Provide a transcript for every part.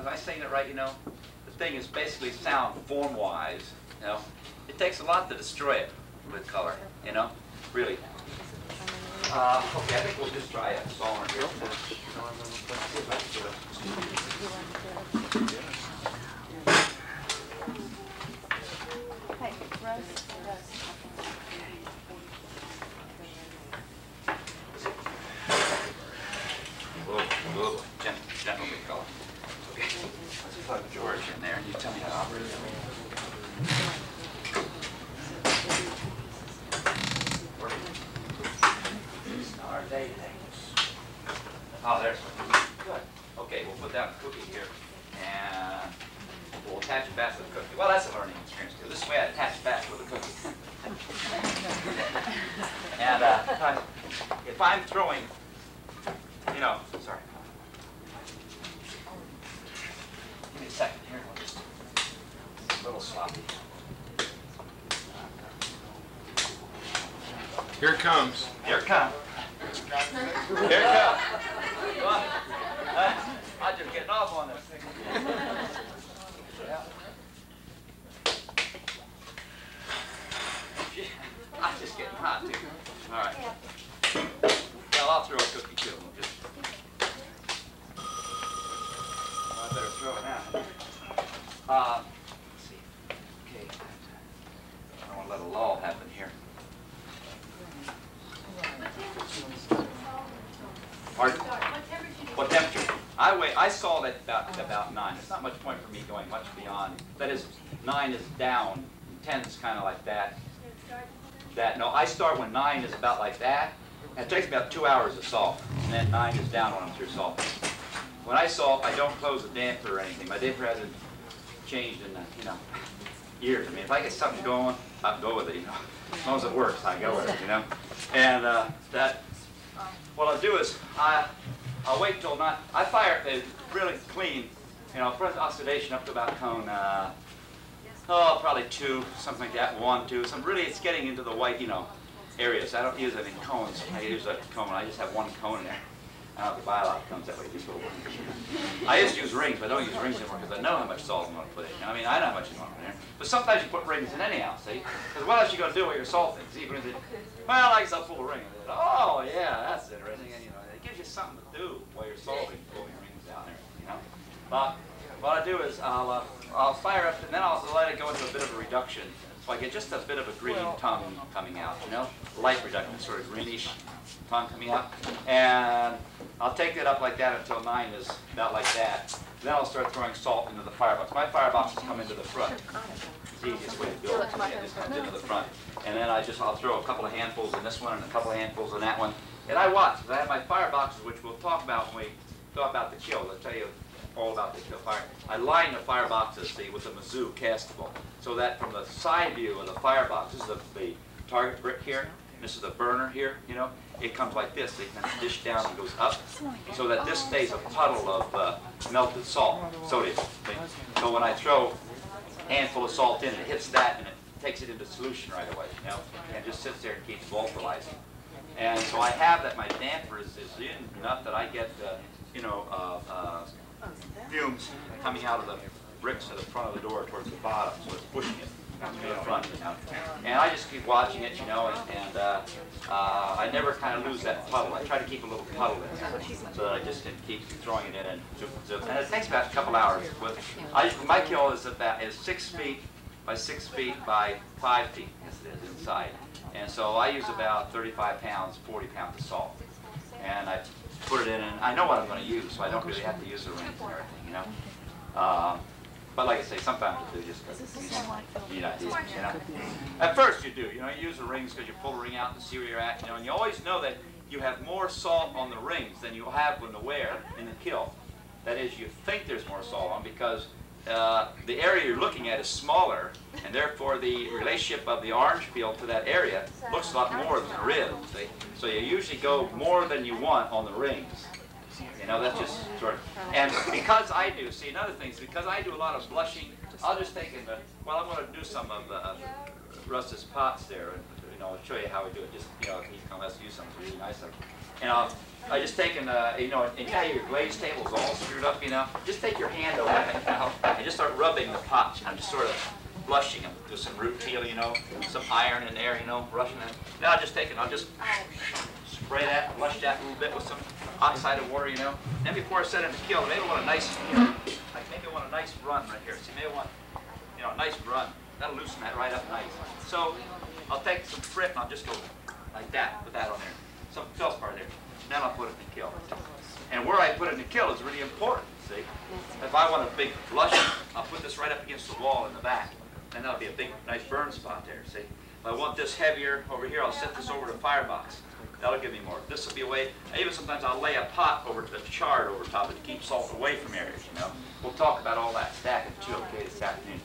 am I saying it right, you know? The thing is basically sound form-wise, you know? It takes a lot to destroy it with color, you know? Really. Uh, okay, I think we'll just try a song here. Hey, Russ, Russ. Whoa, whoa, gentle, gentle big color. Okay, let's plug George in there, and you tell me how to operate it. Our day things. Oh, there's one. Good. Okay, we'll put down the cookie here, and we'll attach it back to the cookie. Well, that's a learning experience too. This way I attach it back with the cookie. And uh, if I'm throwing, you know, sorry. Give me a second here. We'll just, a little sloppy. Here it comes. Here it comes. Here it comes. Come. Uh, I'm just getting off on this thing. Yeah. Gee, I'm just getting hot too. All right. Well, I'll throw a cookie too. Just. Well, I better throw it out. Uh, let's see. Okay. I don't want to let a lull happen here. Pardon? What temperature? I weigh, I saw that about, about nine. There's not much point for me going much beyond. That is, nine is down, ten is kind of like that. That, no, I start when nine is about like that. And it takes about two hours to salt. And then nine is down when I'm through salting. When I salt, I don't close the damper or anything. My damper hasn't changed in, uh, you know, years. I mean, if I get something going, I'll go with it, you know. As long as it works, I go with it, you know. And uh, that, what I'll do is, I, I'll wait till not, I fire it really clean, you know, first oxidation up to about cone, uh, oh, probably two, something like that, one, two. Some really, it's getting into the white, you know, areas. I don't use any cones. I use a cone. I just have one cone in there. I don't know if the biolog comes that way. Just little I used to use rings, but I don't use rings anymore because I know how much salt I'm going to put in. I mean, I know how much you want to in there. But sometimes you put rings in anyhow, see? Because what else you going to do with your salting? See, for instance, well, I guess I'll pull a ring. Oh, yeah, that's interesting. And, you know, it gives you something to do while you're salting, pulling rings down there, you know? But what I do is I'll, uh, I'll fire up, and then I'll let it go into a bit of a reduction. So I get just a bit of a green tongue coming out, you know? Light reduction, sort of greenish tongue coming out. And I'll take it up like that until nine is about like that. Then I'll start throwing salt into the firebox. My fireboxes come into the front. It's the easiest way to do it. Yeah, just comes into the front. And then I just, I'll throw a couple of handfuls in this one and a couple of handfuls in that one. And I watch, 'cause I have my fireboxes, which we'll talk about when we talk about the kiln. I'll tell you all about the kiln fire. I line the fireboxes, see, with a Mizzou castable, so that from the side view of the firebox, this is the, the target brick here, this is the burner here, you know, it comes like this, it kind of dish down and goes up, so that this stays a puddle of uh, melted salt, sodium. So when I throw a handful of salt in, it hits that and it takes it into solution right away, you know, and just sits there and keeps volatilizing. And so I have that my damper is, is in enough that I get, uh, you know, uh, uh, fumes coming out of the bricks at the front of the door towards the bottom, so it's pushing it to the front. You know. And I just keep watching it, you know, and, and uh, uh, I never kind of lose that puddle. I try to keep a little puddle in so that I just can keep throwing it in and zoop, zoop. And it takes about a couple hours. With, I, my kiln is about is six feet by six feet by five feet as it is inside. And so I use about 35 pounds, 40 pounds of salt. And I put it in, and I know what I'm going to use, so I don't really have to use the rings and everything, you know. Um, but like I say, sometimes you do just because you need you know. At first you do, you know, you use the rings because you pull the ring out to see where you're at, you know, and you always know that you have more salt on the rings than you have when the wear in the kiln. That is, you think there's more salt on because uh, the area you're looking at is smaller, and therefore the relationship of the orange field to that area looks a lot more than is. See? So you usually go more than you want on the rings. You know, that's just sort of, and because I do, see, another thing is because I do a lot of blushing, I'll just take it, well, I'm going to do some of uh, Russ's pots there, and, you know, I'll show you how we do it, just, you know, he's he can let's use some really nice of And I'll I just taking, uh, you know, and you your glaze table's all screwed up, you know. Just take your hand over you know, and just start rubbing the pots, you know, just sort of flushing them. Do some rutile, you know, some iron in there, you know, brushing it. Now I'll just take it, I'll just spray that, flush that a little bit with some oxide of water, you know. Then before I set it to kill, maybe I want a nice, like maybe I want a nice run right here. See, maybe want, you know, a nice run. That'll loosen that right up nice. So I'll take some frit and I'll just go like that, put that on there. Some feldspar there. Then I'll put it in the kiln. And where I put it in the kiln is really important, see? If I want a big blush, I'll put this right up against the wall in the back. And that'll be a big, nice burn spot there, see? If I want this heavier over here, I'll set this over the firebox. That'll give me more. This will be away. Even sometimes I'll lay a pot over the shard over top of it to keep salt away from areas, you know? We'll talk about all that stacking too, okay, oh this afternoon.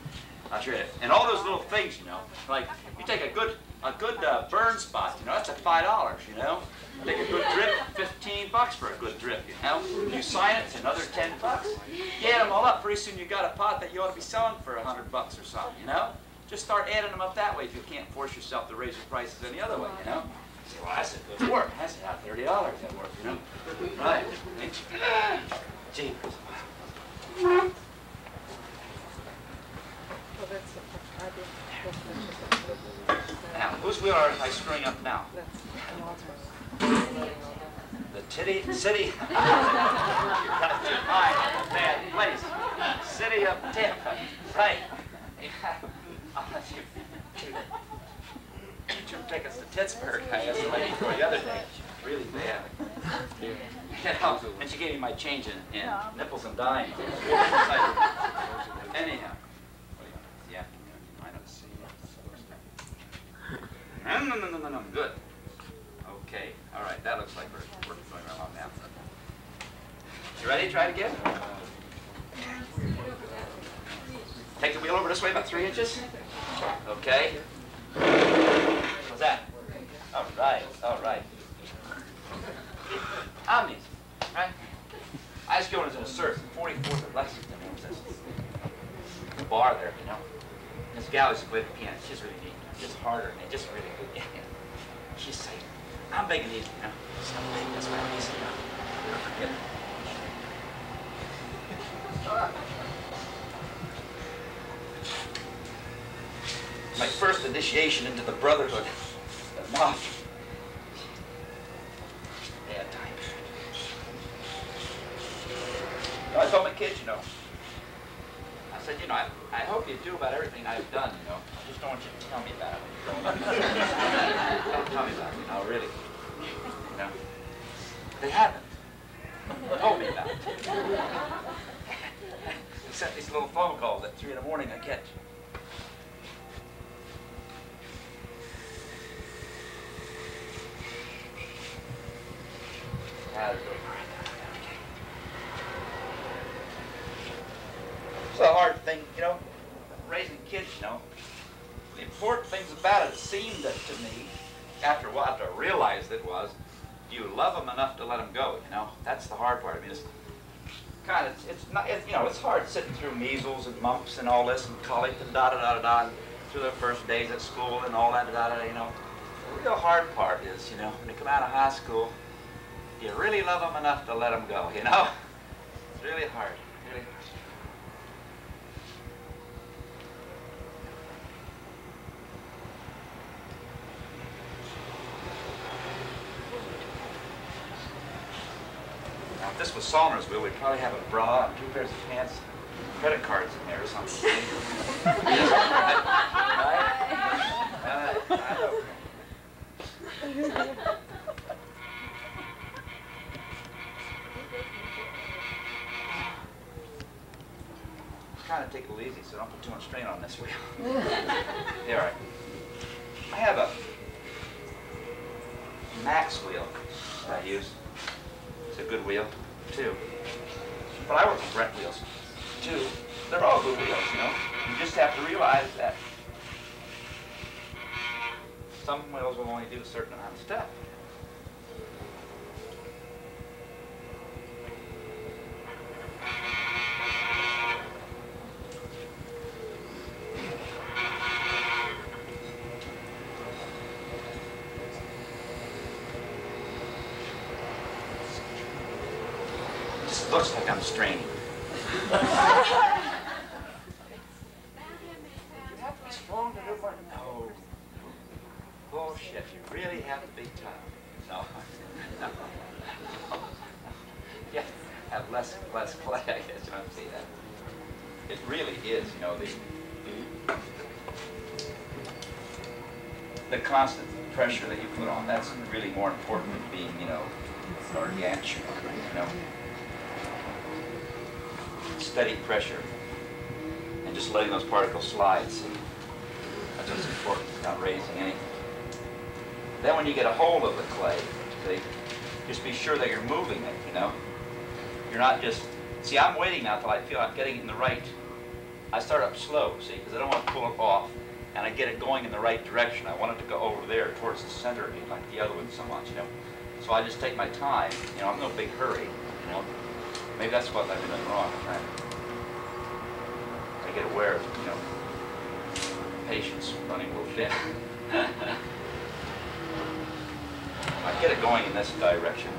I'll show you. And all those little things, you know, like you take a good a good uh, burn spot, you know, that's at five dollars, you know. Take a good drip, fifteen bucks for a good drip, you know. You sign it, it's another ten bucks. You add them all up, pretty soon you got a pot that you ought to be selling for a hundred bucks or something, you know. Just start adding them up that way if you can't force yourself to raise your prices any other way, you know. Say, well, that's a good work. That's not thirty dollars at work, you know. Right. Gee. Now, whose wheel are I screwing up now? The titty, city. You're coming to my bad place. City of Tampa. Right. Two tickets to Pittsburgh. I asked the lady for the other day. Really bad. You know, and she gave me my change in, in nipples and dimes. Anyhow. Yeah. I don't see it. No, no, no, no, no. Good. Okay. All right. That looks like we're, we're going along now. You ready? Try it again. Take the wheel over this way about three inches. Okay. What's that? All right. All right. Ah, Omnis. Right? I was going as an assert, 44th of Lexington. Was this the bar there, you know. This gal used to play the piano. She's really neat. Just harder and just really good. She's saying, I'm begging you know. So big, that's why I'm easy. Never. My first initiation into the brotherhood. The mob. Bad time. I told my kids, you know, I said, you know, I, I hope you do about everything I've done, you know. I just don't want you to tell me about it when you're growing up. don't tell me about it, you know, really. You know. They haven't told me about it. Except these little phone calls at 3 in the morning I catch. It's a hard thing, you know, raising kids, you know. The important things about it seemed to, to me, after a while, after I realized it was, do you love them enough to let them go, you know? That's the hard part. I mean, kind it's, it's not, it's, you know, it's hard sitting through measles and mumps and all this and colic and da-da-da-da-da, and through their first days at school and all that, da-da-da, you know. The real hard part is, you know, when they come out of high school, you really love them enough to let them go, you know? It's really hard, really hard. If this was Soldner's wheel, we'd probably have a bra and two pairs of pants, credit cards in there or something. right? Right? Uh, I don't Trying to take it a little easy so don't put too much strain on this wheel. yeah, all right. I have a Max wheel that I use. It's a good wheel, too. But I work with Brent wheels, too. They're all good wheels, you know. You just have to realize that some wheels will only do a certain amount of stuff. Looks like I'm straining. you have to be strong to do no. Bullshit. You really have to be tough. No. no. yeah, have less less clay, I guess you don't see that. It really is, you know, the the constant pressure that you put on, that's really more important than being, you know, gargantuan, you know. Steady pressure and just letting those particles slide, see. That's what's important, not raising anything. Then when you get a hold of the clay, see, just be sure that you're moving it, you know. You're not just, see, I'm waiting now till I feel I'm getting it in the right, I start up slow, see, because I don't want to pull it off and I get it going in the right direction. I want it to go over there towards the center of me, like the other one so much, you know. So I just take my time, you know, I'm no big hurry, you know. Maybe that's what I've been doing wrong, right? I get aware of, you know, patience running a little thin. I get it going in this direction.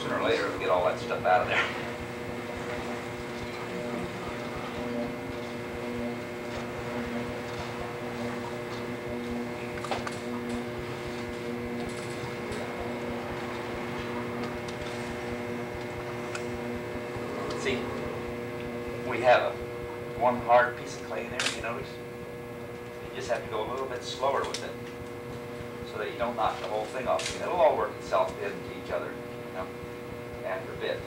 Sooner or later, we get all that stuff out of there. See, we have a, one hard piece of clay in there, you notice? You just have to go a little bit slower with it so that you don't knock the whole thing off. And It'll all work itself into each other after a bit.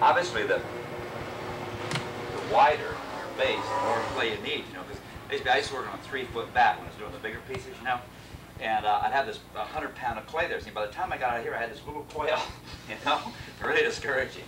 Obviously, the, the wider your base, the more play you need, you know, because basically I used to work on a three-foot bat when I was doing the bigger pieces, you know, and uh, I'd have this 100 pound of clay there. See, by the time I got out of here, I had this little coil, you know, really discouraging.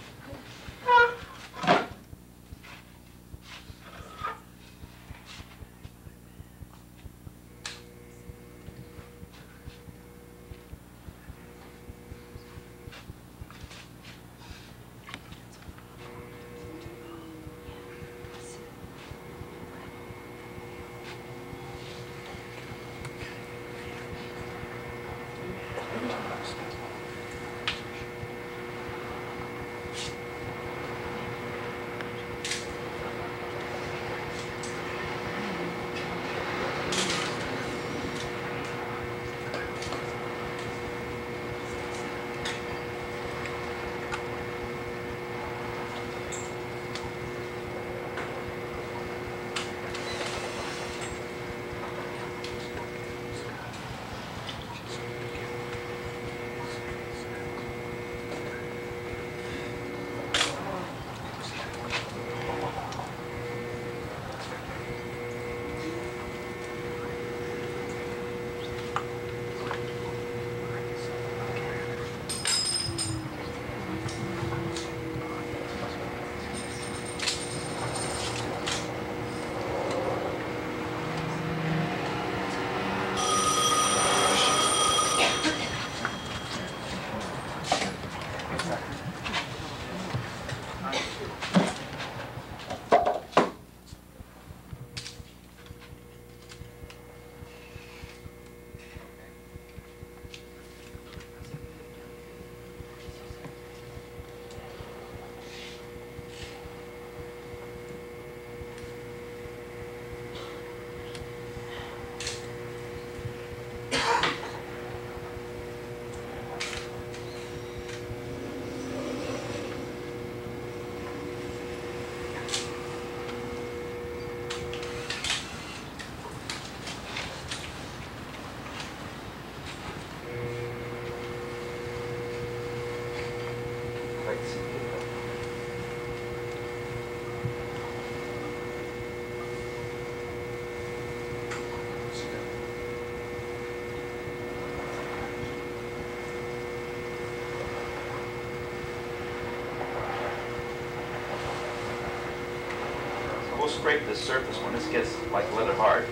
Scrape the surface when this gets like leather hard.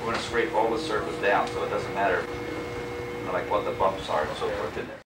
we're gonna scrape all the surface down, so it doesn't matter, like what the bumps are and so forth in there.